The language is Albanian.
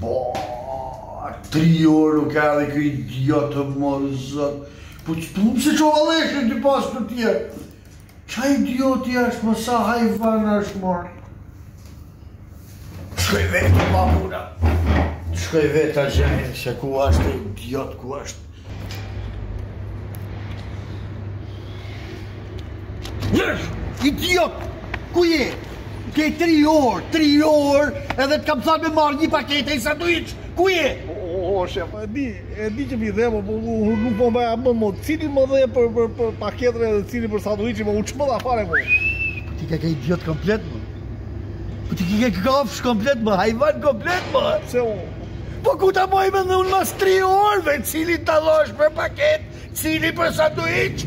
Baaaa tri orë nuk erdhi ky idiot mor zot. Po ç'pun pse çova lesh ti pas të tjerë. Qa idioti është më sa hajvan është mor. Shkoj vetë pa puna. Shkoj vetë ta gjej se ku është idiot ku është. Njërë, idiot, ku je? Ke tri orë, tri orë, edhe të kam thënë me marrë një paketë ni sanduiç, ku je? O, shef, e di, e di që m'i dhe, po, po nuk po maj men, cili më dhe për, për, për paketën edhe cili për sanduiçin, po u çmenda fare, po. Po ti ke kenë idiot komplet, po. Po ti ke kenë kafshë komplet, po, hajvan komplet, po. Se u? Po ku ta mbaj mend unë mas 3 orëve, cilin ta dhashë për paketë, cilin për sanduiç?